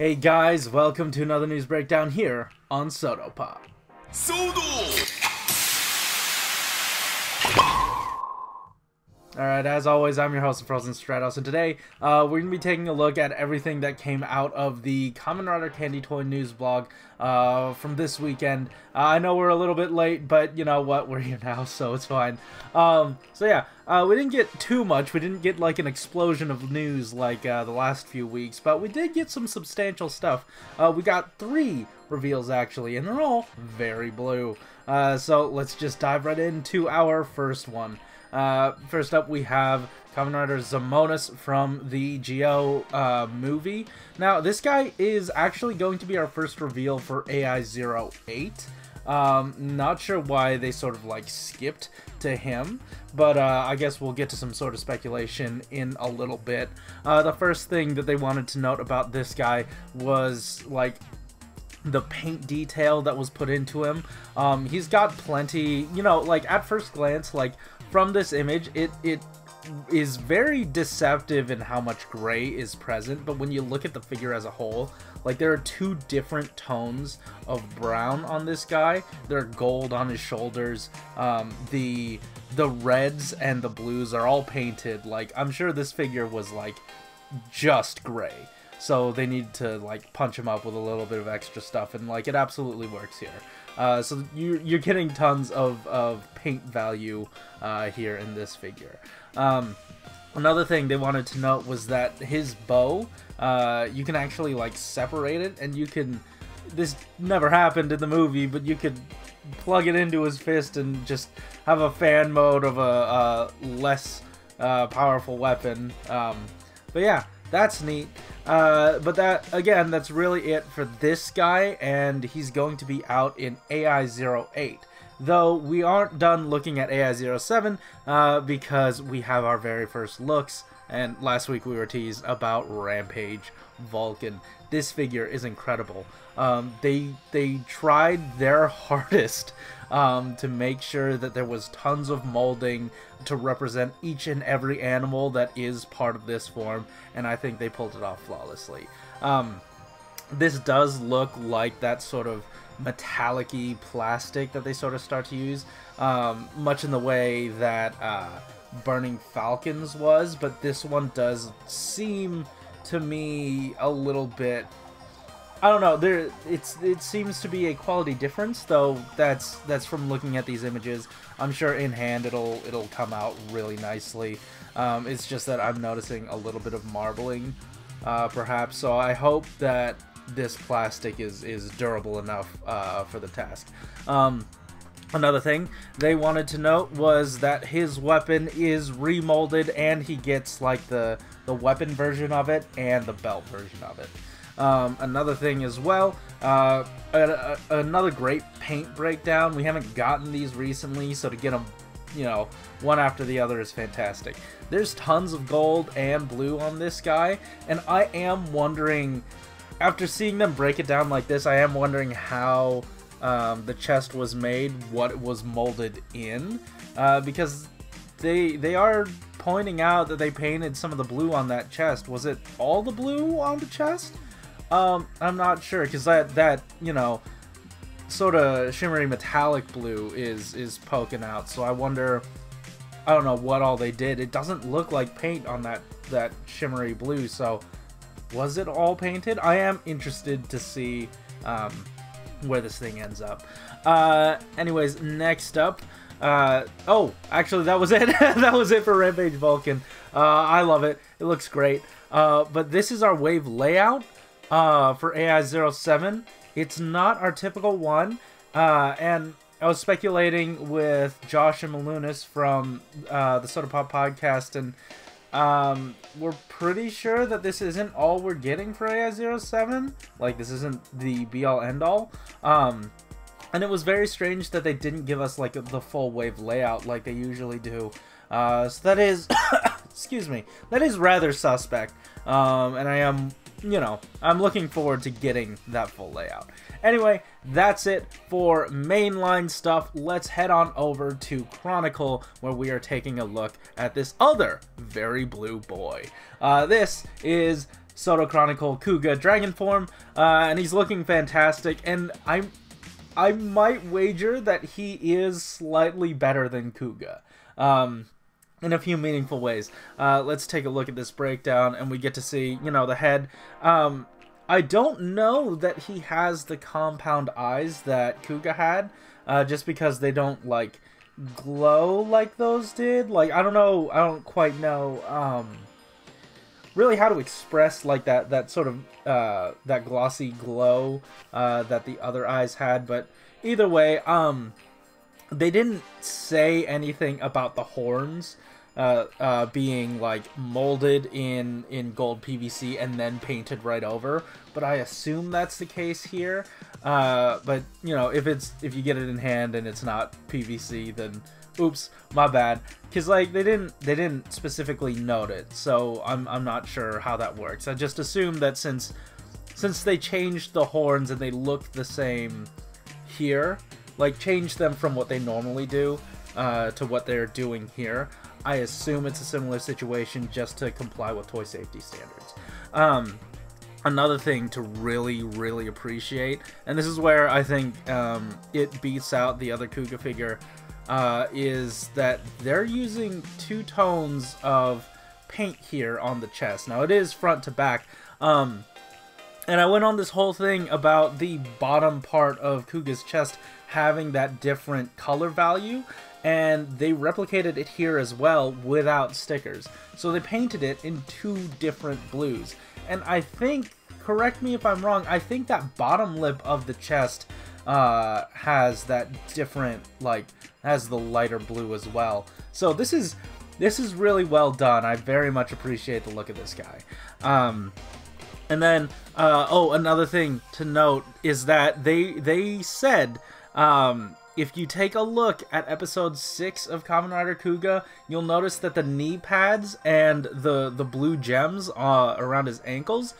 Hey guys, welcome to another news breakdown here on SO-DO POP. Sodo! Alright, as always, I'm your host, Frozen Stratos, and today uh, we're going to be taking a look at everything that came out of the Kamen Rider Candy Toy News blog uh, from this weekend. Uh, I know we're a little bit late, but you know what, we're here now, so it's fine. Um, so yeah, uh, we didn't get too much, we didn't get like an explosion of news like uh, the last few weeks, but we did get some substantial stuff. Uh, we got three reveals actually, and they're all very blue. so let's just dive right into our first one. Uh, first up, we have Kamen Rider Zamonas from the Zi-O uh, movie. Now, this guy is actually going to be our first reveal for AI-08. Um, not sure why they sort of like skipped to him, but uh, I guess we'll get to some sort of speculation in a little bit. Uh, the first thing that they wanted to note about this guy was like the paint detail that was put into him. Um, he's got plenty, you know, like at first glance, like from this image, it it is very deceptive in how much gray is present, but when you look at the figure as a whole, like there are two different tones of brown on this guy. There are gold on his shoulders. Um, the the reds and the blues are all painted. Like I'm sure this figure was like just gray. So they need to like punch him up with a little bit of extra stuff, and like it absolutely works here. Uh, so you, you're getting tons of, of paint value uh, here in this figure. Um, another thing they wanted to note was that his bow, uh, you can actually like separate it, and you can. This never happened in the movie, but you could plug it into his fist and just have a fan mode of a, less uh, powerful weapon. Um, but yeah, that's neat. Uh, but that, again, that's really it for this guy, and he's going to be out in AI-08. Though we aren't done looking at AI-07 uh, because we have our very first looks, and last week we were teased about Rampage Vulcan. This figure is incredible. Um, they they tried their hardest um, to make sure that there was tons of molding to represent each and every animal that is part of this form, and I think they pulled it off flawlessly. Um, this does look like that sort of metallic-y plastic that they sort of start to use, um, much in the way that uh, Burning Falcons was, but this one does seem to me a little bit I don't know. There, it's it seems to be a quality difference, though. That's that's from looking at these images. I'm sure in hand it'll it'll come out really nicely. Um, it's just that I'm noticing a little bit of marbling, uh, perhaps. So I hope that this plastic is is durable enough uh, for the task. Um, Another thing they wanted to note was that his weapon is remolded and he gets like the the weapon version of it and the belt version of it. Um, another thing as well, uh, a, a, another great paint breakdown. We haven't gotten these recently, so to get them, you know, one after the other is fantastic. There's tons of gold and blue on this guy, and I am wondering, after seeing them break it down like this, I am wondering how um, the chest was made, what it was molded in, uh, because they they are pointing out that they painted some of the blue on that chest. Was it all the blue on the chest? Um, I'm not sure because that that you know sort of shimmery metallic blue is is poking out. So I wonder. I don't know what all they did. It doesn't look like paint on that that shimmery blue. So was it all painted? I am interested to see um, where this thing ends up. Uh, anyways, next up. Uh, oh, actually, that was it. that was it for Rampage Vulcan. Uh, I love it. It looks great. Uh, but this is our wave layout uh, for AI07. It's not our typical one, uh, and I was speculating with Josh and Malunis from uh, the SO-DO POP podcast, and um, we're pretty sure that this isn't all we're getting for AI07. Like, this isn't the be-all, end-all. Um, and it was very strange that they didn't give us, like, the full wave layout like they usually do. Uh, so that is, excuse me, that is rather suspect. Um, and I am you know, I'm looking forward to getting that full layout. Anyway, that's it for mainline stuff. Let's head on over to Chronicle, where we are taking a look at this other very blue boy. Uh, this is SO-DO Chronicle Kuuga Dragon form, uh, and he's looking fantastic. And I, I might wager that he is slightly better than Kuuga. Um, in a few meaningful ways. Uh, let's take a look at this breakdown, and we get to see, you know, the head. Um, I don't know that he has the compound eyes that Kuuga had, uh, just because they don't, like, glow like those did. Like, I don't know, I don't quite know, um, really how to express, like, that, that sort of, uh, that glossy glow, uh, that the other eyes had, but either way, um, they didn't say anything about the horns, uh, uh, being like molded in in gold PVC and then painted right over. But I assume that's the case here. Uh, but you know, if it's if you get it in hand and it's not PVC, then oops, my bad. Cause like they didn't they didn't specifically note it, so I'm I'm not sure how that works. I just assume that since since they changed the horns and they look the same here, like change them from what they normally do uh, to what they're doing here. I assume it's a similar situation just to comply with toy safety standards. Um, another thing to really, really appreciate, and this is where I think um, it beats out the other Kuuga figure, uh, is that they're using two tones of paint here on the chest. Now it is front to back, um, and I went on this whole thing about the bottom part of Kuuga's chest having that different color value, and they replicated it here as well without stickers. So they painted it in two different blues. And I think, correct me if I'm wrong, I think that bottom lip of the chest uh, has that different, like, has the lighter blue as well. So this is, this is really well done. I very much appreciate the look of this guy. Um, and then, uh, oh, another thing to note is that they, they said, um, if you take a look at episode 6 of Kamen Rider Kuuga, you'll notice that the knee pads and the, the blue gems uh, around his ankles,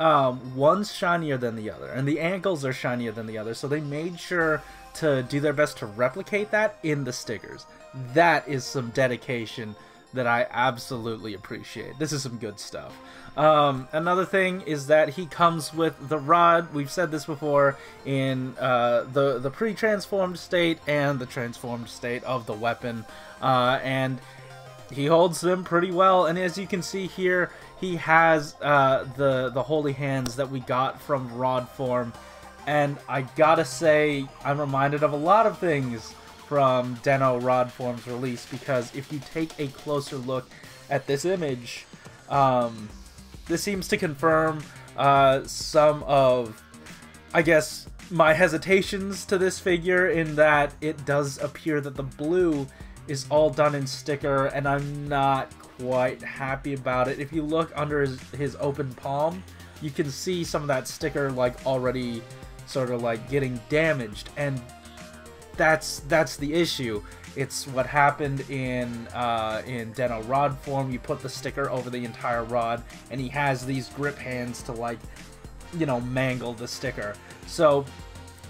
um, one's shinier than the other, and the ankles are shinier than the other, so they made sure to do their best to replicate that in the stickers. That is some dedication that I absolutely appreciate. This is some good stuff. Um, another thing is that he comes with the rod. We've said this before in uh, the the pre-transformed state and the transformed state of the weapon, uh, and he holds them pretty well. And as you can see here, he has uh, the the holy hands that we got from rod form. And I gotta say, I'm reminded of a lot of things from Den-O Rod Form's release because if you take a closer look at this image, um, this seems to confirm uh, some of, I guess, my hesitations to this figure in that it does appear that the blue is all done in sticker and I'm not quite happy about it. If you look under his, his open palm, you can see some of that sticker like already sort of like getting damaged and that's that's the issue. It's what happened in uh, in Den-O Rod form. You put the sticker over the entire rod, and he has these grip hands to like, you know, mangle the sticker. So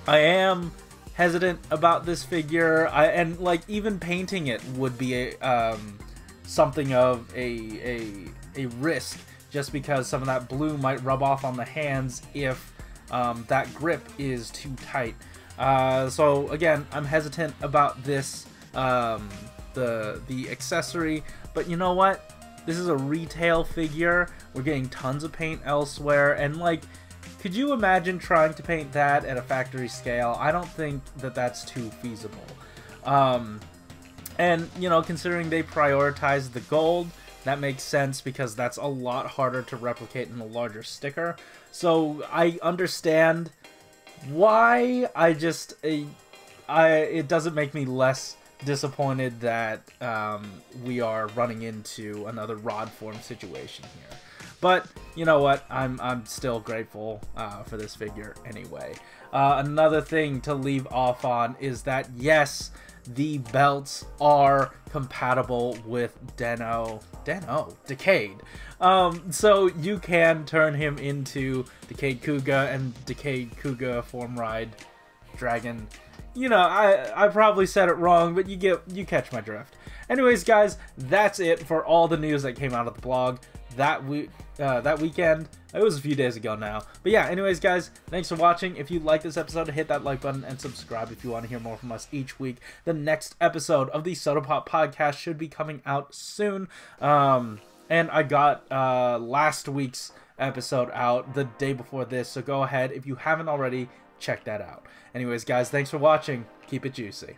I am hesitant about this figure. I and like even painting it would be a um, something of a a a risk, just because some of that blue might rub off on the hands if um, that grip is too tight. Uh, so again, I'm hesitant about this, um, the the accessory, but you know what? This is a retail figure. We're getting tons of paint elsewhere, and like, could you imagine trying to paint that at a factory scale? I don't think that that's too feasible. Um, and you know, considering they prioritize the gold, that makes sense because that's a lot harder to replicate in a larger sticker. So I understand why I just I it doesn't make me less disappointed that um, we are running into another rod form situation here. But you know what? I'm I'm still grateful uh, for this figure anyway. Uh, another thing to leave off on is that yes, the belts are compatible with Deno, Deno? Decade. Um, so you can turn him into Decade Kuuga and Decade Kuuga Form Ride Dragon. You know, I, I probably said it wrong, but you get you catch my drift. Anyways, guys, that's it for all the news that came out of the blog that week uh, that weekend. It was a few days ago now. But yeah, anyways, guys, thanks for watching. If you like this episode, hit that like button and subscribe if you want to hear more from us each week. The next episode of the SO-DO POP podcast should be coming out soon. Um, and I got uh, last week's episode out the day before this, so go ahead if you haven't already, check that out. Anyways, guys, thanks for watching. Keep it juicy.